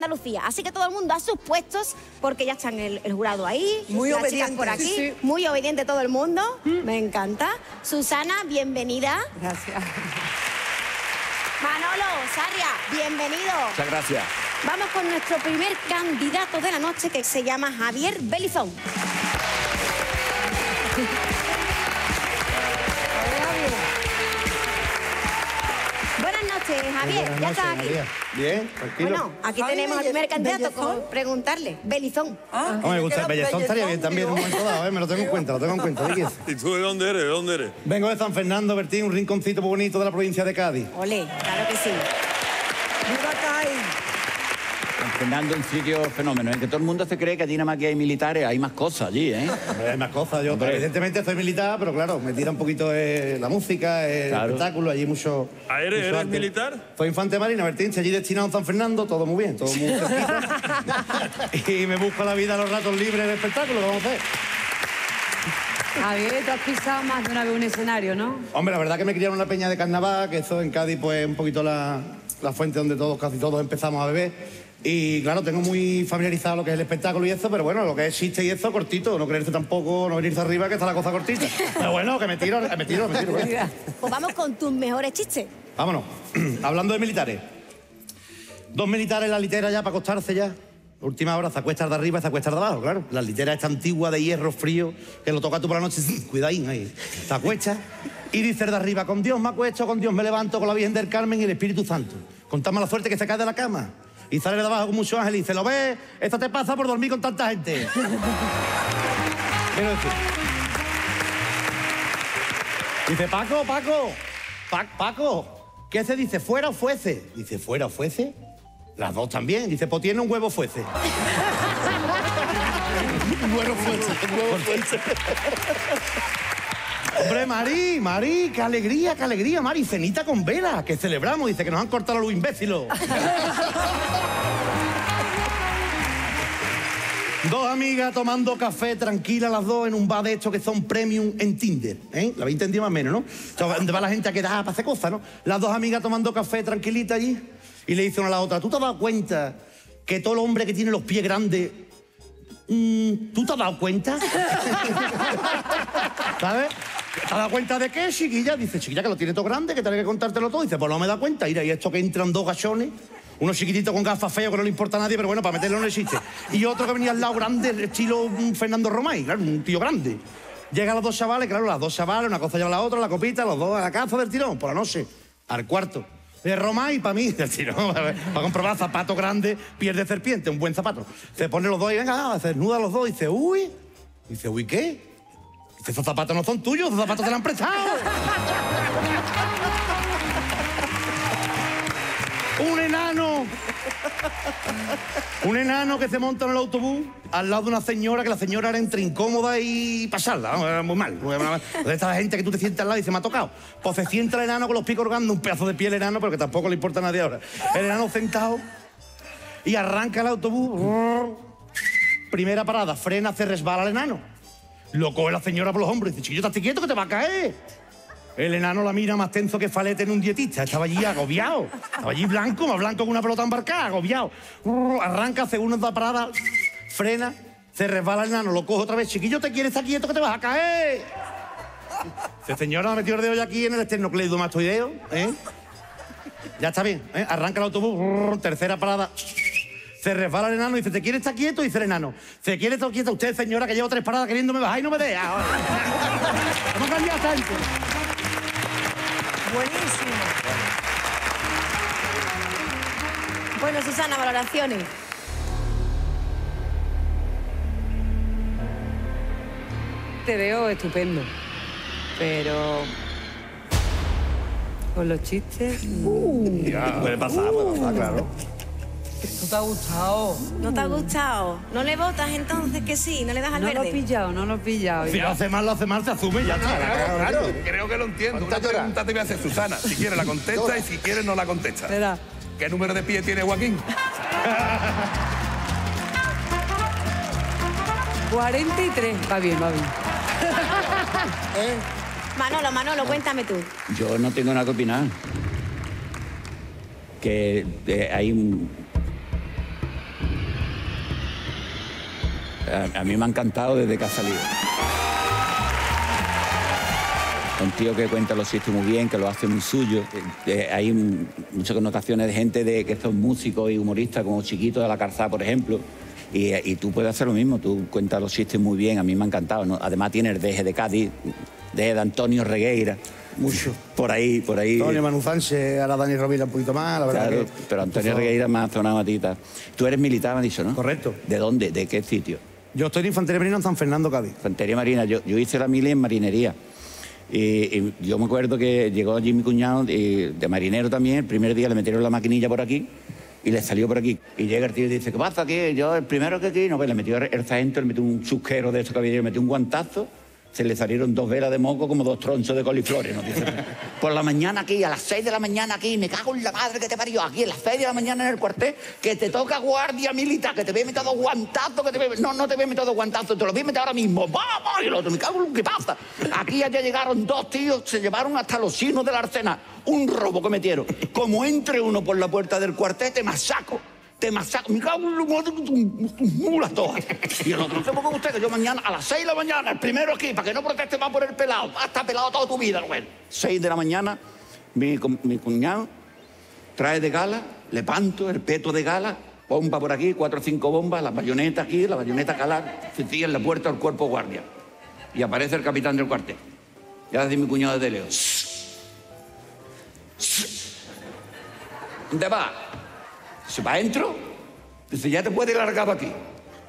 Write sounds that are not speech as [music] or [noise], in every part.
Andalucía. Así que todo el mundo a sus puestos, porque ya están el, el jurado ahí, Muy las chicas obediente, por aquí, sí, sí. muy obediente todo el mundo. Me encanta. Susana, bienvenida. Gracias. Manolo, Sarria, bienvenido. Muchas gracias. Vamos con nuestro primer candidato de la noche que se llama Javier Belizón. Javier. ya estás aquí. Bien, tranquilo. Bueno, aquí tenemos al Belle- primer candidato Bellezón. con preguntarle. Belizón. Ah, No me gusta, Bellezón estaría bien también en un momento dado, ¿eh? me lo tengo en cuenta, lo tengo en cuenta. ¿de qué es? ¿Y tú de dónde eres? ¿De dónde eres? Vengo de San Fernando, Bertín, un rinconcito muy bonito de la provincia de Cádiz. Ole, claro que sí. Viva Fernando es un sitio fenómeno, en que todo el mundo se cree que allí nada más que hay militares, hay más cosas allí, ¿eh? Hombre, Hay más cosas, yo Hombre. evidentemente soy militar, pero claro, me tira un poquito eh, la música, el Claro. espectáculo, allí mucho... Ah, ¿eres- mucho eres arte. militar? Soy infante marina, Bertín, allí destinado en San Fernando, todo muy bien, todo muy [laughs] y me busco la vida a los ratos libres del espectáculo, ¿qué vamos a hacer? Javier, tú has pisado más de una vez un escenario, ¿no? Hombre, la verdad que me criaron en una peña de carnaval, que eso en Cádiz pues es un poquito la, la fuente donde todos, casi todos empezamos a beber. Y claro, tengo muy familiarizado lo que es el espectáculo y eso, pero bueno, lo que es chiste y eso, cortito. No creerse tampoco, no venirse arriba, que está la cosa cortita. Pero bueno, que me tiro, me tiro, me tiro. ¿eh? Pues vamos con tus mejores chistes. Vámonos. [clears throat] Hablando de militares. Dos militares en la litera ya para acostarse ya. Última hora, se de arriba y se acuestan de abajo, claro. La litera está antigua, de hierro, frío, que lo toca tú por la noche, [laughs] cuidadín ahí. Te acuestas y dice el de arriba, con Dios me acuesto, con Dios me levanto, con la Virgen del Carmen y el Espíritu Santo. Contame la suerte que se cae de la cama. Y sale de abajo con mucho ángel y dice, ¿lo ves? Esto te pasa por dormir con tanta gente. [laughs] Quiero decir. Dice, Paco, Paco, Pa- Paco, ¿qué se dice? ¿Fuera o fuese? Dice, ¿fuera o fuese? Las dos también. Dice, pues tiene un huevo fuese. [laughs] un huevo fuese, un huevo fuese. Hombre, Mari, Mari, qué alegría, qué alegría, Mari. Cenita con vela, que celebramos. Dice que nos han cortado los imbécilos. Dos amigas tomando café tranquilas las dos en un bar de estos que son premium en Tinder, ¿eh? La habéis entendido más o menos, ¿no? Donde va la gente a quedar para hacer cosas, ¿no? Las dos amigas tomando café tranquilitas allí y le dice una a la otra, ¿tú te has dado cuenta que todo el hombre que tiene los pies grandes, mm, ¿tú te has dado cuenta? [laughs] ¿Sabes? ¿Te has dado cuenta de qué, chiquilla? Dice, chiquilla, que lo tiene todo grande, que tiene que contártelo todo. Dice, pues no me da cuenta. Mira, y esto que entran dos gachones, uno chiquitito con gafas feos que no le importa a nadie, pero bueno, para meterlo no existe. Y otro que venía al lado grande, estilo mm, Fernando Romay, claro, un tío grande. Llegan los dos chavales, claro, las dos chavales, una cosa lleva la otra, la copita, los dos a la caza del tirón, por la noche, al cuarto. De Romay para mí, [laughs] del tirón, para comprobar zapato grande, piel de serpiente, un buen zapato. Se pone los dos y venga, se desnuda los dos y dice, uy. Dice, uy, ¿qué? Esos zapatos no son tuyos, esos zapatos te los han prestado. Un enano. Un enano que se monta en el autobús al lado de una señora que la señora era entre incómoda y pasarla, muy mal. De esta gente que tú te sientas al lado y se me ha tocado. Pues se sienta el enano con los picos colgando, un pedazo de piel enano, pero que tampoco le importa a nadie ahora. El enano sentado y arranca el autobús. Primera parada, frena, se resbala el enano. Lo coge la señora por los hombros y dice, chiquillo, estás quieto que te va a caer. El enano la mira más tenso que falete en un dietista. Estaba allí agobiado. Estaba allí blanco, más blanco que una pelota embarcada, agobiado. Arranca, hace una parada, frena, se resbala el enano, lo coge otra vez. Chiquillo, te quieres estar quieto que te vas a caer. Señora, me metió el dedo ya aquí en el esternocleidomastoideo, ¿eh? Ya está bien, ¿eh? Arranca el autobús, tercera parada. Se resbala el enano y dice, ¿te quiere estar quieto? Dice el enano, ¿se quiere estar quieto usted, señora, que llevo tres paradas queriéndome bajar y no me deja? [laughs] ¿Cómo cambia tanto? Buenísimo. Bueno, Susana, valoraciones. Te veo estupendo. Pero. Con los chistes. mm, Puede pasar, puede pasar, claro. ¿Esto te ha gustado? ¿No te ha gustado? ¿No le votas entonces que sí? ¿No le das al No lo he pillado, no lo he pillado. Si lo hace mal, lo hace mal, se asume y ya está. Claro, claro, creo que lo entiendo. Una pregunta te voy a hacer Susana. Si quieres la contesta y si quieres no la contesta. Espera. ¿Qué número de pie tiene Joaquín? [laughs] 43. Va bien, va bien. [laughs] Manolo, Manolo, cuéntame tú. Yo no tengo nada que opinar. Que eh, hay un- A, a mí me ha encantado desde que ha salido. Un tío que cuenta los chistes muy bien, que lo hace muy suyo. Eh, hay mm, muchas connotaciones de gente de que son músicos y humoristas, como Chiquito de la Calzada, por ejemplo. Y, y tú puedes hacer lo mismo, tú cuentas los chistes muy bien, a mí me ha encantado. ¿no? Además tiene el deje de Cádiz, deje de Antonio Regueira. Mucho. Por ahí, por ahí. Antonio Manu Sánchez, ahora Dani Rovira un poquito más, la verdad Claro, que... pero Antonio Regueira me ha sonado a tita. Tú eres militar, me has dicho, ¿no? Correcto. ¿De dónde? ¿De qué sitio? Yo estoy en Infantería Marina en San Fernando, Cádiz. Infantería Marina. Yo, yo hice la mili en marinería. Y, yo me acuerdo que llegó allí mi cuñado de marinero también. El primer día le metieron la maquinilla por aquí y le salió por aquí. Y llega el tío y dice, ¿qué pasa aquí? Yo el primero que aquí, no, pues le metió el sargento, le metió un chusquero de esos que había, le metió un guantazo. Se le salieron dos velas de moco como dos tronchos de coliflores. ¿no? Dice, por la mañana aquí, a las seis de la mañana aquí, me cago en la madre que te parió. Aquí a las seis de la mañana en el cuartel, que te toca guardia militar, que te voy a meter dos que te voy. No, no te voy a meter dos te los voy a meter ahora mismo. ¡Vamos! Y el otro, me cago en lo que pasa. Aquí ya llegaron dos tíos, se llevaron hasta los signos del arsenal. Un robo que metieron. Como entre uno por la puerta del cuartel, te masaco. Te masaco. Me cago en tus mulas todas. Y el otro, ¿qué con? Que yo mañana a las seis de la mañana, el primero aquí, para que no proteste más por el pelado. Va a estar pelado toda tu vida, güey. Seis de la mañana, mi, mi cuñado trae de gala, le panto el peto de gala, bomba por aquí, cuatro o cinco bombas, la bayoneta aquí, la bayoneta calar, se sigue en la puerta del cuerpo guardia. Y aparece el capitán del cuartel. Y ahora dice mi cuñado de Leo. ¿Dónde va? ¿Se va adentro? Dice, ya te puedes largar aquí.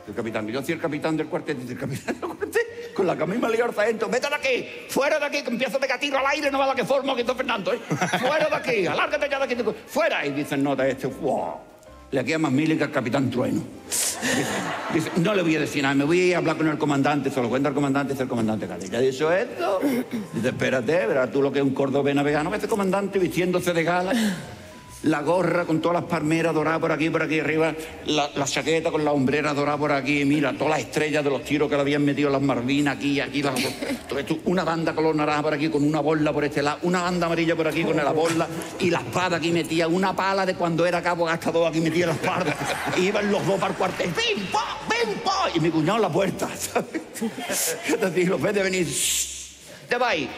El capitán, yo soy el capitán del cuartel, dice el capitán del cuartel, con la camisa al sargento, vete de aquí, fuera de aquí, que empiezo a pegar tiro al aire, no va la que forma que está Fernando, ¿eh? Fuera de aquí, [laughs] alárgate ya de aquí, fuera. Y dicen, no, de este, wow. Le queda más mil que al capitán Trueno. Dice, dice, no le voy a decir nada, me voy a hablar con el comandante, se lo cuenta el comandante, es el comandante Cádiz. Ya dicho esto. Dice, espérate, verás tú lo que es un cordobés navegano, este comandante vistiéndose de gala la gorra con todas las palmeras doradas por aquí, por aquí arriba, la, chaqueta con la hombrera dorada por aquí, mira, todas las estrellas de los tiros que le habían metido las Marvinas aquí, aquí, una banda color naranja por aquí con una bola por este lado, una banda amarilla por aquí con la bola y la espada aquí metía, una pala de cuando era cabo gastador aquí metía la espada, y iban los dos para el cuartel, ¡pim, pa, pim, pa! y mi cuñado en la puerta, ¿sabes? Es decir, los ves de venir, ¿te va ahí?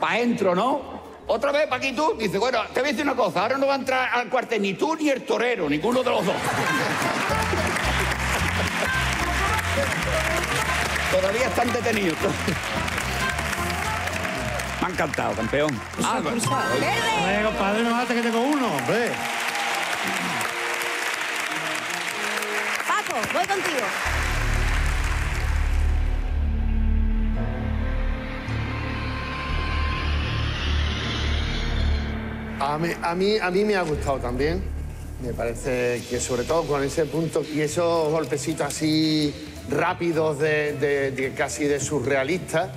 para adentro, ¿no? Otra vez tú, dice, bueno, te voy a decir una cosa, ahora no va a entrar al cuartel ni tú ni el torero, ninguno de los dos. Todavía están detenidos. Me ha encantado, campeón. Ah. Oye, compadre, no que tengo uno, hombre. Paco, voy contigo. A mí, a, mí, me ha gustado también. Me parece que sobre todo con ese punto y esos golpecitos así rápidos de, casi de surrealistas,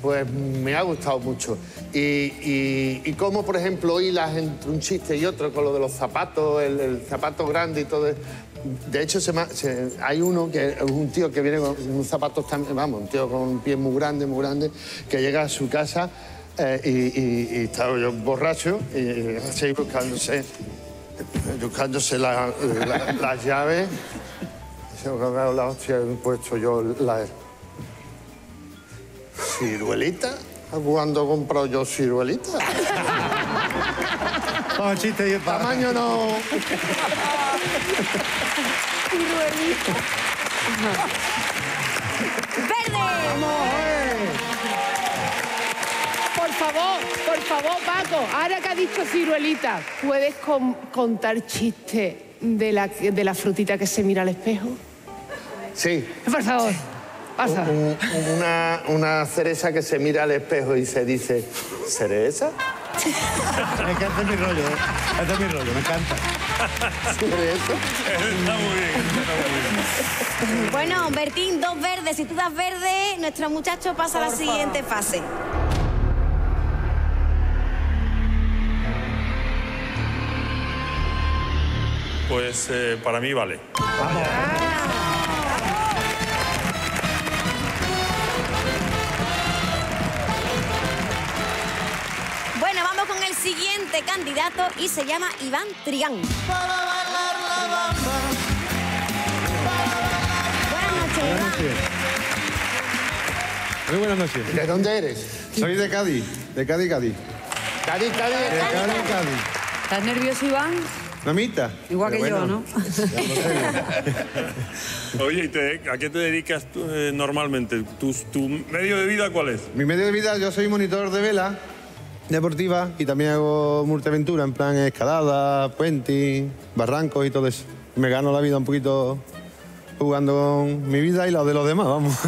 pues me ha gustado mucho. Y, y, y cómo, por ejemplo, hilas entre un chiste y otro con lo de los zapatos, el, zapato grande y todo. De hecho, se hay uno que es un tío que viene con zapatos también, vamos, un tío con un pie muy grande, muy grande, que llega a su casa eh, y, y- y estaba yo borracho y así buscándose, buscándose la- la- las llaves. Se me ha la hostia, he puesto yo la ciruelita. ¿Cuándo he comprado yo ciruelita? Vamos, [laughs] chiste y el Tamaño no. ¡Verde! Por favor, por favor, Paco, ahora que ha dicho ciruelita, ¿puedes con- contar chistes de la, de la frutita que se mira al espejo? Sí. Por favor, pasa. Un- una, una cereza que se mira al espejo y se dice, ¿cereza? Este es mi rollo, ¿eh? Este es mi rollo, me encanta. ¿Cereza? Está muy bien, está muy bien. Bueno, Bertín, dos verdes. Si tú das verde, nuestro muchacho pasa a la siguiente fase. Pues eh, para mí vale. Bueno, vamos con el siguiente candidato y se llama Iván Trigán. Buenas noches. noches. Muy buenas noches. ¿De dónde eres? Soy de Cádiz, de Cádiz, Cádiz. Cádiz, Cádiz. De Cádiz, Cádiz. ¿Estás nervioso, Iván? Mamita. Igual que yo, ¿no? [laughs] Oye, ¿y te- ¿a qué te dedicas tú, eh, normalmente? ¿Tu, ¿Tu medio de vida cuál es? Mi medio de vida, yo soy monitor de vela deportiva y también hago multiaventura, en plan escalada, puenting, barrancos y todo eso. Me gano la vida un poquito jugando con mi vida y la de los demás, vamos. [laughs]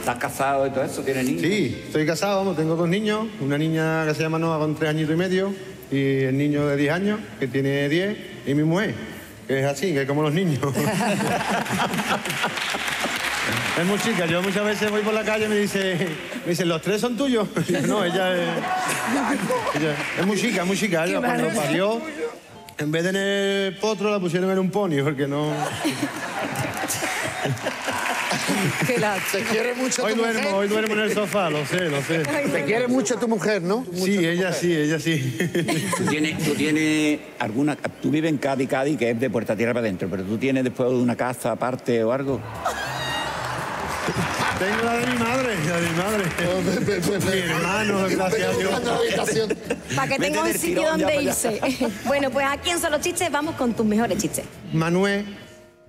¿Estás casado y todo eso? ¿Tienes niños? Sí, estoy casado, vamos, tengo dos niños, una niña que se llama Noah con tres añitos y medio y el niño de 10 años que tiene 10 y mi mujer, que es así, que es como los niños. [laughs] es muy chica, yo muchas veces voy por la calle y me dice, me dicen, ¿los tres son tuyos? [laughs] Yo, no, ella es, ella es muy chica, muy chica. Ella cuando parió, en vez de en el potro la pusieron en un pony porque no... [laughs] [laughs] Qué la... Te quiere mucho Hoy tu duermo, mujer. hoy duermo en el sofá, lo sé, lo sé. Te quiere mucho tu mujer, ¿no? Sí, ella sí, ella sí. ¿Tú tienes, tú tienes alguna... Tú vives en Cádiz, Cádiz, que es de puerta tierra para adentro, pero tú tienes después una casa aparte o algo. Tengo la de mi madre, la de mi madre. mi hermano, gracias a Dios. Para que tenga un sitio donde irse. [laughs] bueno, pues aquí en Solo Chistes vamos con tus mejores chistes. Manuel,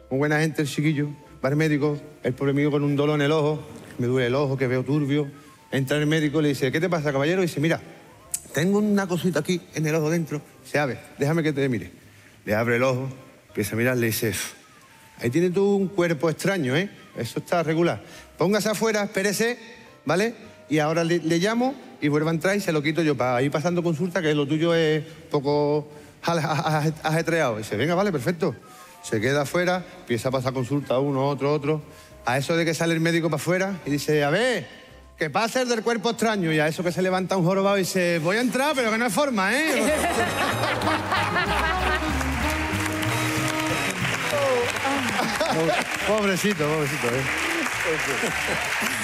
muy buena gente, el chiquillo, va al médico, el pobre mío con un dolor en el ojo, me duele el ojo, que veo turbio. Entra el médico le dice, ¿qué te pasa, caballero? Y dice, mira, tengo una cosita aquí en el ojo dentro. Se abre, déjame que te mire. Le abre el ojo, empieza a mirar, le dice, ahí tiene tú un cuerpo extraño, ¿eh? Eso está regular. Póngase afuera, espérese, ¿vale? Y ahora le, llamo y vuelva a entrar y se lo quito yo para ir pasando consulta, que lo tuyo es poco [laughs] aj- aj- ajetreado. Y dice, venga, vale, perfecto. Se queda afuera, empieza a pasar consulta uno, otro, otro. A eso de que sale el médico para afuera y dice, a ver, que pasa el del cuerpo extraño. Y a eso que se levanta un jorobado y dice, voy a entrar, pero que no es forma, ¿eh? [laughs] pobrecito, pobrecito, ¿eh?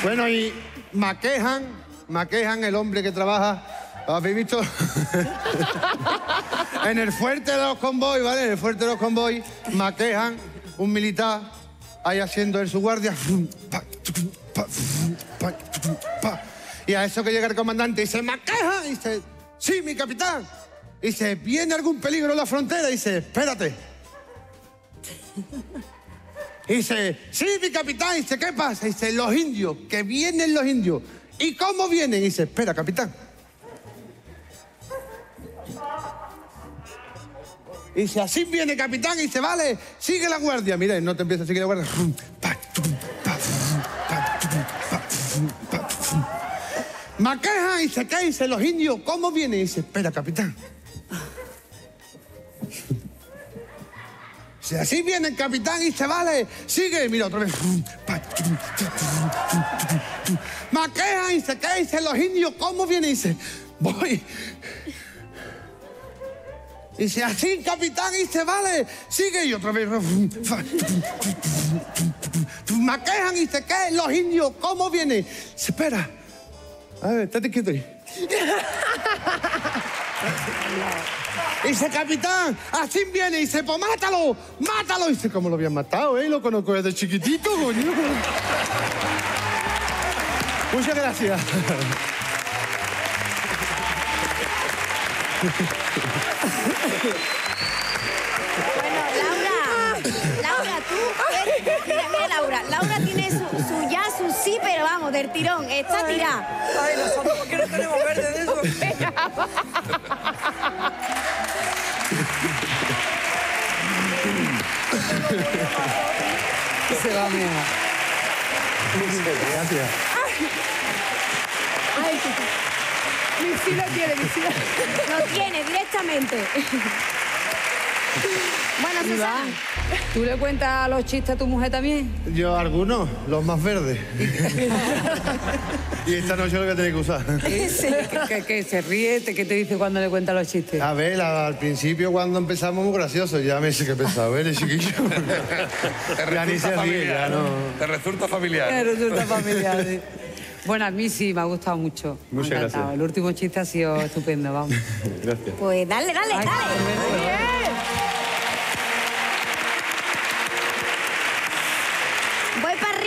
Bueno, y Maquejan, Maquejan, el hombre que trabaja, ¿lo habéis visto? [laughs] [laughs] en el fuerte de los convoy, ¿vale? En el fuerte de los convoy, Maquejan, un militar, ahí haciendo en su guardia. Y a eso que llega el comandante y dice, Maquejan, y dice, sí, mi capitán. Y dice, ¿viene algún peligro en la frontera? Y dice, espérate. Y dice, sí, mi capitán. Y dice, ¿qué pasa? Y dice, los indios, que vienen los indios. ¿Y cómo vienen? Y dice, espera, capitán. Y dice, así viene, capitán. Y dice, vale, sigue la guardia. Mira, no te empieza a seguir la guardia. Maqueja y se cae, dice, los indios, ¿cómo vienen? Y dice, espera, capitán. Si así viene el capitán y se vale, sigue, mira otra vez. Maqueja y se cae, dice los indios, ¿cómo viene? Y dice, voy. Dice, así capitán y se vale, sigue y otra vez. Maquejan y se caen los indios, ¿cómo viene? Se espera. A ver, estate quieto ahí. [laughs] Dice, capitán, así viene. Dice, pues mátalo, mátalo. Dice, ¿cómo lo habían matado, eh? Lo conozco desde chiquitito, coño. [laughs] Muchas gracias. Bueno, Laura, Laura, tú, eres- mira, mira, Laura, Laura tiene su, su ya, su sí, pero vamos, del tirón, está tirada. Ay, nosotros, ¿por qué no tenemos verde de eso? [laughs] Se va a mear. Gracias. Ay, mi sí lo tiene, mi sí lo Lo tiene directamente. Bueno, Susana, ¿Tú le cuentas los chistes a tu mujer también? Yo algunos, los más verdes. [laughs] y esta noche lo voy a tener que usar. que, que- que se ríe, te- ¿qué te dice cuando le cuentas los chistes? A ver, a- al principio cuando empezamos muy gracioso, ya me dice que pensaba, a ver, el chiquillo. [laughs] Te ya ni resulta se ríe, familiar. ya no. Te resulta familiar. Me resulta familiar. sí. Bueno, a mí sí, me ha gustado mucho. Me ha Muchas encantado. gracias. El último chiste ha sido estupendo, vamos. [laughs] Gracias. pues dale, dale, dale.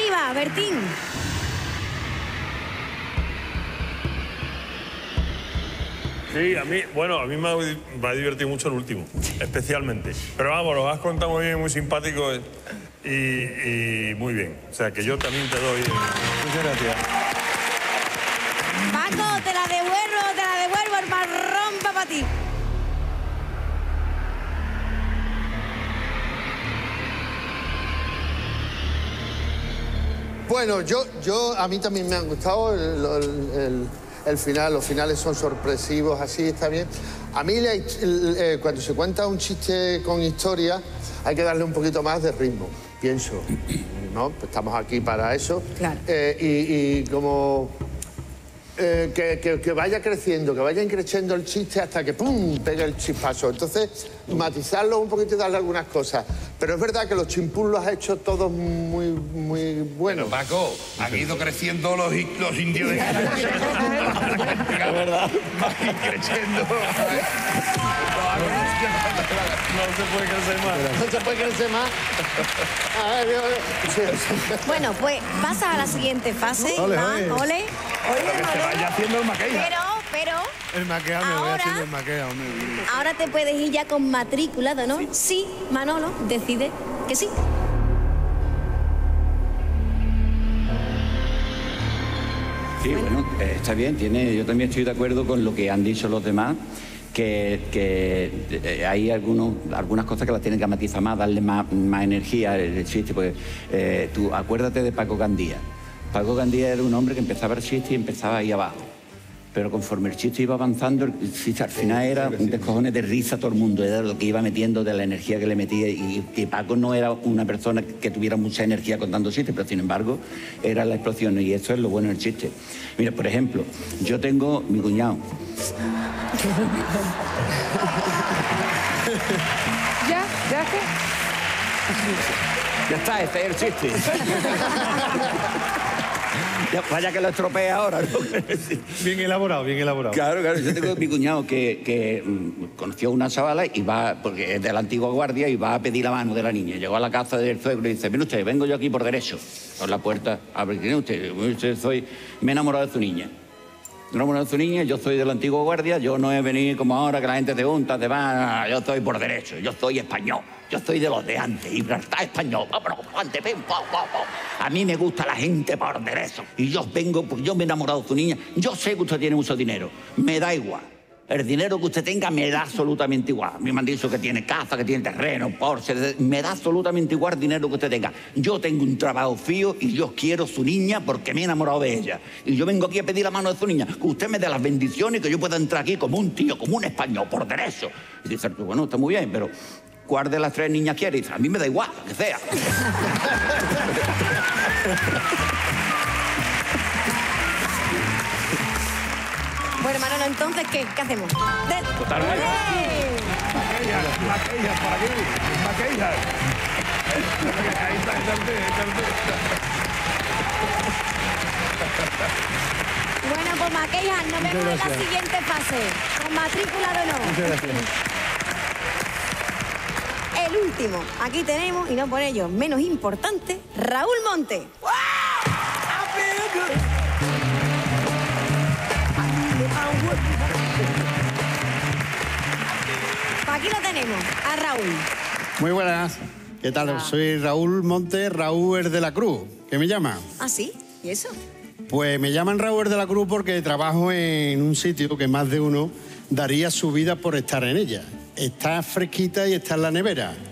Venga, Bertín. Sí, a mí, bueno, a mí me ha, me ha divertido mucho el último, especialmente. Pero vamos, lo has contado muy bien, muy simpático eh, y, y muy bien. O sea, que yo también te doy... Muchas gracias. Marrón va para ti. Bueno, yo, yo, a mí también me han gustado el, el- el- el final, los finales son sorpresivos, así está bien. A mí la eh, cuando se cuenta un chiste con historia hay que darle un poquito más de ritmo, pienso. ¿no? Pues estamos aquí para eso. Eh, y, y como eh, que, que- que vaya creciendo, que vaya creciendo el chiste hasta que ¡pum! pegue el chispazo. Entonces, matizarlo un poquito y darle algunas cosas. Pero es verdad que los chimpún los ha hecho todos muy, muy buenos. Paco, han ido creciendo los, los indios [laughs] de verdad. creciendo. [laughs] No se puede crecer más. No se puede crecer más. A ver, sí, sí. Bueno, pues pasa a la siguiente fase. Ole, Iván, ole. ole. que se vaya haciendo el maquilla. Pero, pero, El maquea, me voy Ahora- haciendo el maquea, hombre. ahora te puedes ir ya con matrícula, ¿no? Sí, Manolo, decide que sí. Sí, bueno, eh, está bien. Tiene, yo también estoy de acuerdo con lo que han dicho los demás, que, que, eh, hay algunos, algunas cosas que las tienen que matizar más, darle más, más energía al chiste. Porque eh, tú acuérdate de Paco Gandía. Paco Gandía era un hombre que empezaba el chiste y empezaba ahí abajo. Pero conforme el chiste iba avanzando, el chiste al final era un descojones de risa todo el mundo, era lo que iba metiendo de la energía que le metía. Y, y Paco no era una persona que tuviera mucha energía contando chistes, pero sin embargo era la explosión y eso es lo bueno del chiste. Mira, por ejemplo, yo tengo mi cuñado. [laughs] ¿Ya? ¿Ya qué? Ya está, este es el chiste. [laughs] Ya, vaya que lo estropea ahora, ¿no? Bien elaborado, bien elaborado. Claro, claro. Yo tengo mi cuñado que, que, mm, conoció a una chavala y va, porque es de la antigua guardia, y va a pedir la mano de la niña. Llegó a la casa del suegro y dice, mire usted, vengo yo aquí por derecho. Por la puerta, abre, ¿quién es usted? Usted, soy, me he enamorado de su niña. Me enamorado de su niña, yo soy de la antigua guardia, yo no he venido como ahora que la gente te junta, te va, yo estoy por derecho, yo soy español. Yo soy de los de antes, Gibraltar español, vámonos, antes, ven, pum, pum, pum. A mí me gusta la gente por derecho. Y yo vengo, porque yo me he enamorado de su niña. Yo sé que usted tiene mucho dinero, me da igual. El dinero que usted tenga me da absolutamente igual. A mí me han dicho que tiene casa, que tiene terreno, Porsche. Me da absolutamente igual el dinero que usted tenga. Yo tengo un trabajo fío y yo quiero su niña porque me he enamorado de ella. Y yo vengo aquí a pedir la mano de su niña. Que usted me dé las bendiciones y que yo pueda entrar aquí como un tío, como un español, por derecho. Y dice, Arturo, bueno, está muy bien, pero ¿cuál de las tres niñas quiere? Y dice, a mí me da igual, que sea. [laughs] Bueno, Manolo, entonces, ¿qué, ¿Qué hacemos? De- Totalmente. Maquillas, maquillas, por aquí. Maquillas. Ahí está, ahí está. Bueno, pues Maquejas, nos vemos en la siguiente fase. Con matrícula o no. Muchas gracias. [laughs] El último. Aquí tenemos, y no por ello menos importante, Raúl Monte. Aquí lo tenemos, a Raúl. Muy buenas. ¿Qué tal? Soy Raúl Montes, Raúl de la Cruz. ¿Qué me llama? ¿Ah, sí? ¿Y eso? Pues me llaman Raúl de la Cruz porque trabajo en un sitio que más de uno daría su vida por estar en ella. Está fresquita y está en la nevera. [laughs]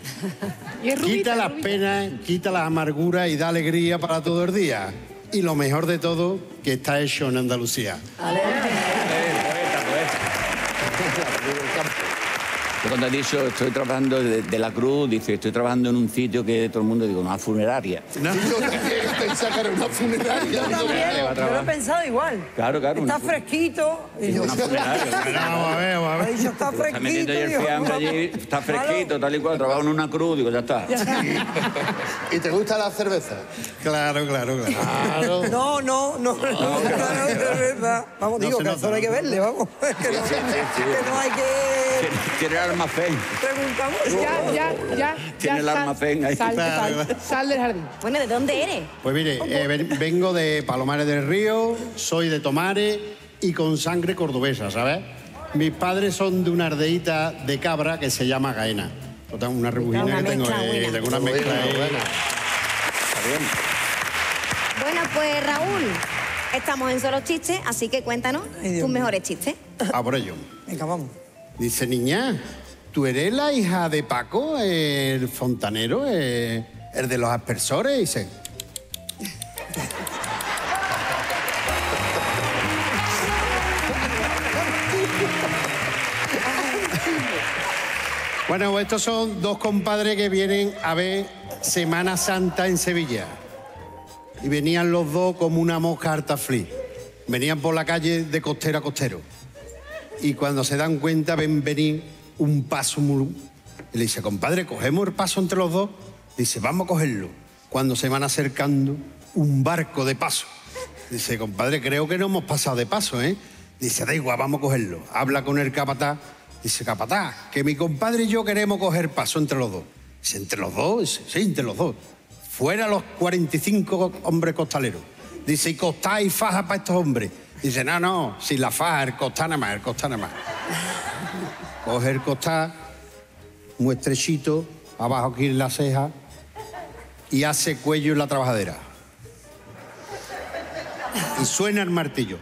Y es rubita, Quita las rubita. penas, quita las amarguras y da alegría para todo el día. Y lo mejor de todo, que está hecho en Andalucía. Yo cuando he dicho estoy trabajando de, de la cruz, dice estoy trabajando en un sitio que todo el mundo digo, una funeraria. Yo también pensaba que era una funeraria. Yo también, yo lo he pensado igual. Claro, claro. Está una fresquito. Y yo, una funeraria. Vamos a ver, vamos a ha ver. dicho, está Está metiendo fresquito. el fiambre allí, está fresquito, tal y cual, trabajo en una cruz, digo, ya está. ¿Y te gusta la cerveza? Claro, claro, claro. No, no, no, no, es verdad. Vamos, No digo que no hay que ¿no? verle, vamos. No, que no hay que Tiene, [laughs] tiene el almacén. Preguntamos. Ya, ya, ya. Tiene ya, el sal, almacén ahí. Sal, sal, sal del jardín. Bueno, ¿de dónde eres? Pues mire, eh, ven- vengo de Palomares del Río, soy de Tomares y con sangre cordobesa, ¿sabes? Mis padres son de una ardeíta de cabra que se llama Gaena. Yo tengo una rebujina Una que tengo, mezcla eh, tengo una mezcla Buena, ahí. buena. Bueno, pues Raúl, estamos en solo chistes, así que cuéntanos Ay, tus mejores chistes. A por ello. Venga, vamos. Dice, niña, ¿tú eres la hija de Paco, el fontanero, eh, el de los aspersores? Dice, Bueno, estos son dos compadres que vienen a ver Semana Santa en Sevilla. Y venían los dos como una mosca hartaflí. Venían por la calle de costero a costero. Y cuando se dan cuenta ven venir un paso. Y le dice, compadre, ¿cogemos el paso entre los dos? Dice, vamos a cogerlo. Cuando se van acercando, un barco de paso. Dice, compadre, creo que no hemos pasado de paso, ¿eh? Dice, da igual, vamos a cogerlo. Habla con el capataz. Dice, capataz, que mi compadre y yo queremos coger paso entre los dos. Dice, ¿entre los dos? Dice, sí, entre los dos. Fuera los 45 hombres costaleros. Dice, ¿y costá y faja para estos hombres? Dice, no, no, sin la faja, el costá nada más, el costá nada más. Coge el costá, muy estrechito, abajo aquí en la ceja, y hace cuello en la trabajadera. Y suena el martillo.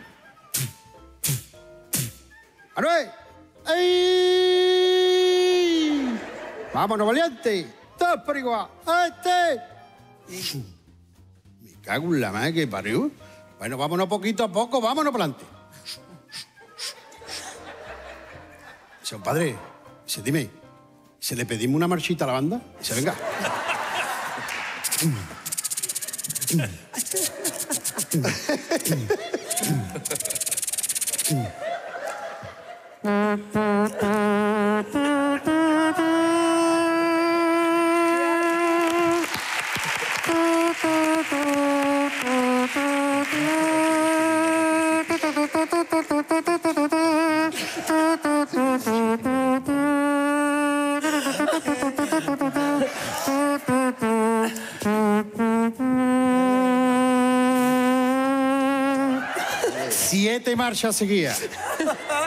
¡Anuel! ¡Ay! ¡Vámonos, valiente! ¡Todos por igual! ¡A este! Me cago en la madre que parió. Bueno, vámonos poquito a poco, vámonos para adelante. Dice, padre, dice, dime, ¿se le pedimos una marchita a la banda? Dice, venga. [laughs] Siete marchas seguidas.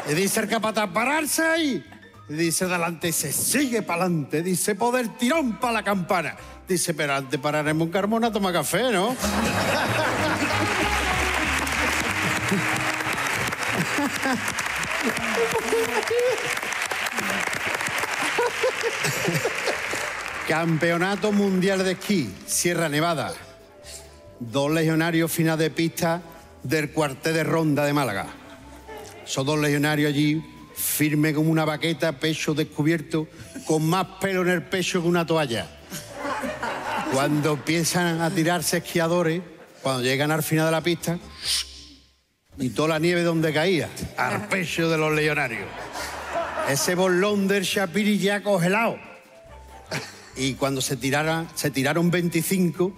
Y dice el capataz, pararse ahí. Y dice adelante, se sigue para adelante. Dice, poder tirón para la campana. Dice, pero antes pararemos un Carmona a tomar café, ¿no? Campeonato Mundial de Esquí, Sierra Nevada. Dos legionarios final de pista del cuartel de ronda de Málaga. Son dos legionarios allí, firme como una baqueta, pecho descubierto, con más pelo en el pecho que una toalla. Cuando empiezan a tirarse esquiadores, cuando llegan al final de la pista, y toda la nieve donde caía, al pecho de los legionarios. Ese bolón del Shapiri ya congelado. Y cuando se, tirara, se tiraron 25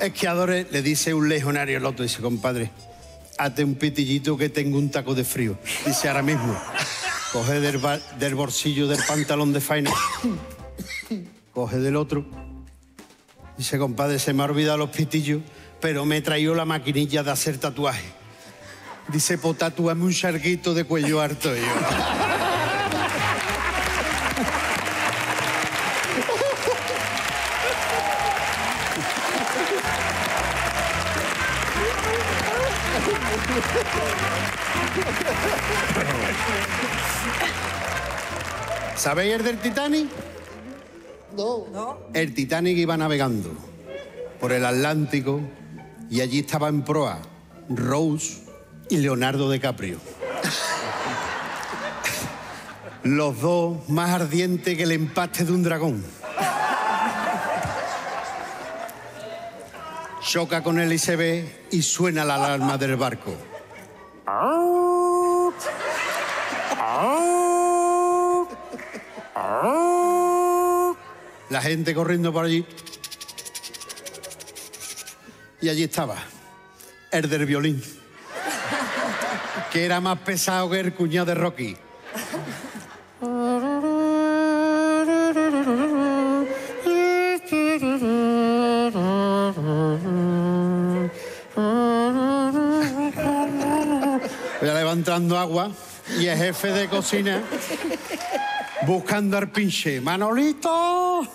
esquiadores, le dice un legionario al otro, dice, compadre, hazte un pitillito que tengo un taco de frío. Dice ahora mismo, coge del, bolsillo del pantalón de faena, coge del otro. Dice, compadre, se me ha olvidado los pitillos, pero me he traído la maquinilla de hacer tatuaje. Dice, pues tatúame un charguito de cuello harto. Yo, ¿Sabéis el del Titanic? No. El Titanic iba navegando por el Atlántico y allí estaba en proa Rose y Leonardo DiCaprio. Los dos más ardientes que el empaste de un dragón. Choca con el ICB y suena la alarma del barco. la gente corriendo por allí. Y allí estaba, el del violín, que era más pesado que el cuñado de Rocky. Ya levantando agua y el jefe de cocina buscando al pinche. Manolito,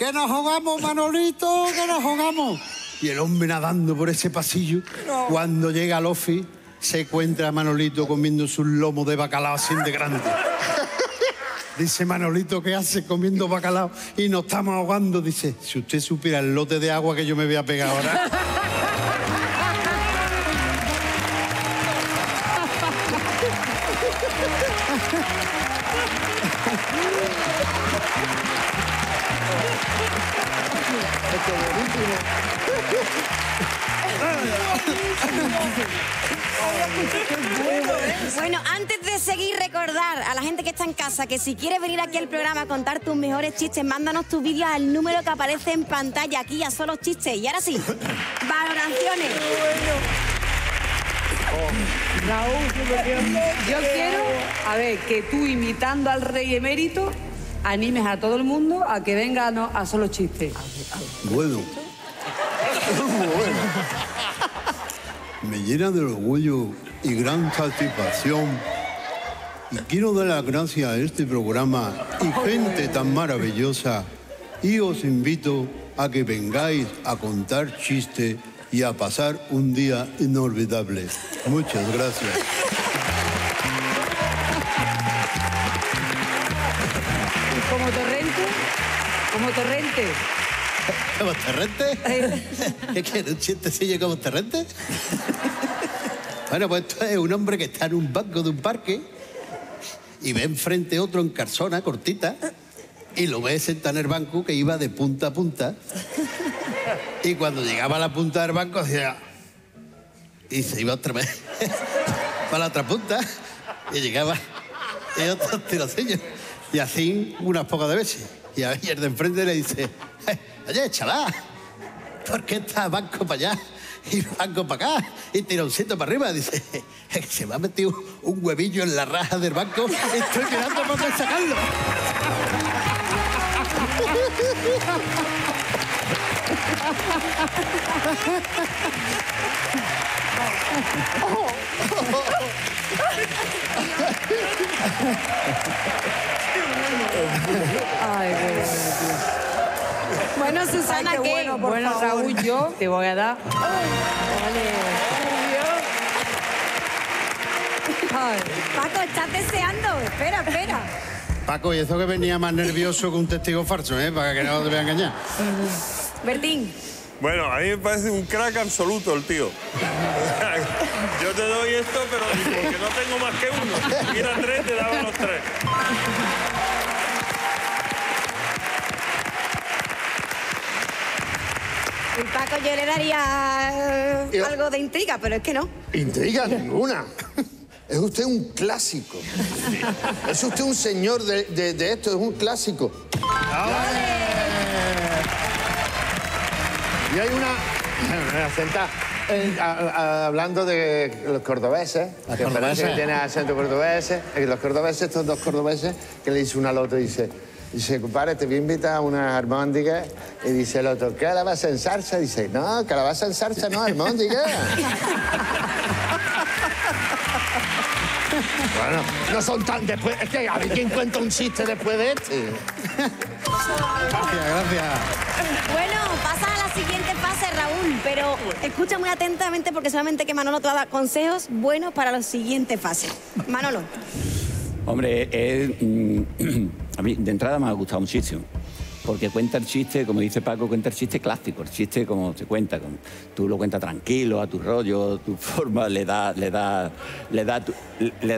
que nos jugamos, Manolito, que nos jugamos. Y el hombre nadando por ese pasillo, cuando llega al office, se encuentra a Manolito comiendo su lomo de bacalao así de grande. [laughs] Dice Manolito, ¿qué hace comiendo bacalao? Y nos estamos ahogando. Dice, si usted supiera el lote de agua que yo me voy a pegar ahora. [laughs] Bueno, antes de seguir, recordar a la gente que está en casa que si quieres venir aquí al programa a contar tus mejores chistes, mándanos tus vídeos al número que aparece en pantalla aquí a solo chistes. Y ahora sí, valoraciones. Raúl, yo quiero, a ver, que tú imitando al rey emérito animes a todo el mundo a que venga a, no- a solo chistes. Bueno. Me llena de orgullo y gran satisfacción. Y quiero dar las gracias a este programa y gente tan maravillosa. Y os invito a que vengáis a contar chistes y a pasar un día inolvidable. Muchas gracias. Como torrente, como torrente. [laughs] ¿Como Terrente? [laughs] ¿Qué quiere? ¿Un chistecillo como Terrente? [laughs] Bueno, pues esto es un hombre que está en un banco de un parque y ve enfrente otro en carzona, cortita, y lo ve sentado en el banco que iba de punta a punta. Y cuando llegaba a la punta del banco, decía... Y se iba otra vez para la otra punta y llegaba y otros tirocillos. Y así unas pocas de veces. Y a el de enfrente le dice, "Eh, oye, chalá, ¿por qué está banco para allá y banco para acá y tironcito para arriba? Dice, "Es que se me ha metido un huevillo en la raja del banco y estoy mirando para sacarlo. [laughs] Ay, bueno, Susana, Ay, qué ¿qué? bueno, bueno, Raúl, yo te voy a dar. Ay. Paco, estás deseando. Espera, espera. Paco, y eso que venía más nervioso que un testigo falso, ¿eh? Para que no te voy a engañar. Bertín. Bueno, a mí me parece un crack absoluto el tío. [laughs] Yo te doy esto, pero porque no tengo más que uno. Si tuviera tres, te daba los tres. Y Paco, yo le daría eh, Yo- algo de intriga, pero es que no. Intriga ninguna. Es usted un clásico. Es usted un señor de, de- de esto, es un clásico. Y hay una. [laughs] Senta, eh, a- a- hablando de los cordobeses, Los que parece cordobeses. que tiene acento cordobés, eh, los cordobeses, estos dos cordobeses, que le dice uno al otro, dice, dice, compadre, te voy a invitar a unas albóndigas, y dice el otro, ¿calabaza en salsa? Dice, no, calabaza en salsa no, albóndiga. [laughs] bueno, no son tan después, es que a ver quién cuenta un chiste después de este. Gracias, gracias. Bueno, pasa a la siguiente fase, Raúl, pero escucha muy atentamente porque solamente que Manolo te va a dar consejos buenos para la siguiente fase. Manolo. Hombre, es, mm, [clears throat] a mí de entrada me ha gustado muchísimo. Porque cuenta el chiste, como dice Paco, cuenta el chiste clásico, el chiste como se cuenta. tú lo cuentas tranquilo, a tu rollo, tu [laughs] forma, le da, le da, le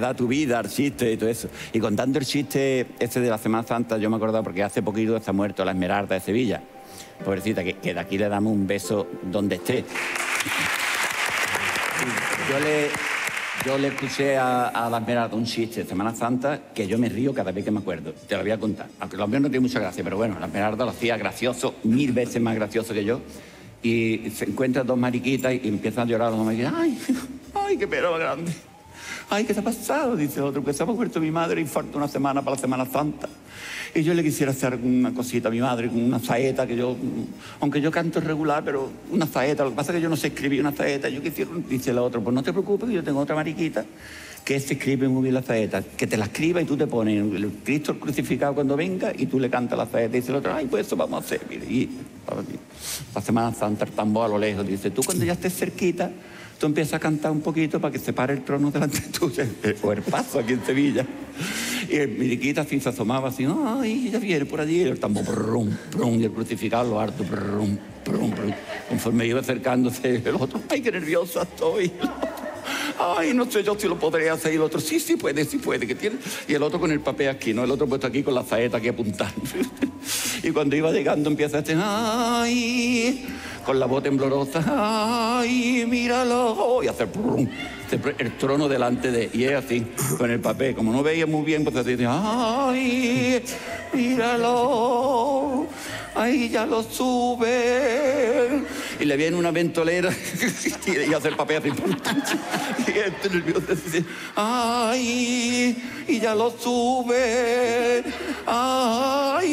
da, tu, vida al chiste y todo eso. Y contando el chiste este de la Semana Santa, yo me acordaba porque hace poquito está muerto la Esmeralda de Sevilla. Pobrecita, que, que de aquí le damos un beso donde esté. Yo le, yo le escuché a, a la Esmeralda un chiste de Semana Santa que yo me río cada vez que me acuerdo. Te lo voy a contar. Aunque lo mío no tiene mucha gracia, pero bueno, la Esmeralda lo hacía gracioso, mil veces más gracioso que yo. Y se encuentra dos mariquitas y empiezan a llorar las dos mariquitas. ¡Ay, ay, qué pena grande! ¡Ay, qué te ha pasado! Dice otro, que se ha muerto mi madre, infarto una semana para la Semana Santa. Y yo le quisiera hacer una cosita a mi madre, una saeta que yo, aunque yo canto regular, pero una saeta. Lo que pasa es que yo no sé escribir una saeta. Yo quisiera, dice la otra, pues no te preocupes, yo tengo otra mariquita que se escribe muy bien la saeta, que te la escriba y tú te pones el Cristo crucificado cuando venga y tú le cantas la saeta y dice el otro, ay, pues eso vamos a hacer, mire. Y la Semana Santa, el tambor a lo lejos, dice, tú cuando ya estés cerquita, tú empiezas a cantar un poquito para que se pare el trono delante [laughs] tuyo, o el paso aquí en Sevilla. Y el miliquita así se asomaba así, ay, ya viene por allí, y el tambor, brum, brum, y el crucificado lo harto, brum, brum, brum. Conforme iba acercándose el otro, ay, qué nerviosa estoy. [laughs] Ay, no sé yo si lo podré hacer. Y el otro, sí, sí puede, sí puede. Que tiene. Y el otro con el papel aquí, ¿no? El otro puesto aquí con la saeta aquí apuntando. [laughs] y cuando iba llegando empieza a decir, ay, con la voz temblorosa, ay, míralo. Y hacer brum, el trono delante de. Y es así, con el papel. Como no veía muy bien, pues dice, ay, míralo. Ay, ya lo sube. Y le viene una ventolera [laughs] y hace el papel así. [laughs] Y este nervioso dice, ay, y ya lo sube. Ay,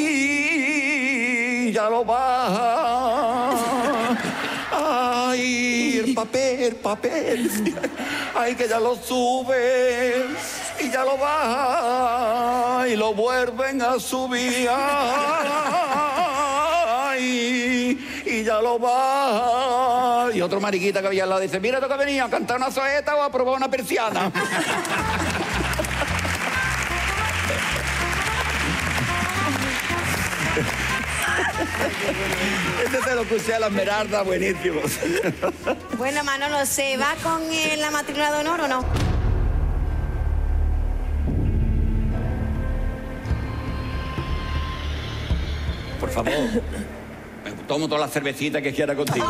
ya lo baja. Ay, el papel, el papel. [laughs] Ay, que ya lo sube y ya lo baja y lo vuelven a subir. Ay, y ya lo baja. Y otro mariquita que había al lado dice, mira tú que venía a cantar una soeta o a probar una persiana. [laughs] Este se lo escuché a la Merarda, buenísimo. [laughs] Bueno, Manolo, ¿se va con eh, la matrícula de honor o no? Por favor, [laughs] me tomo todas las cervecitas que quiera contigo.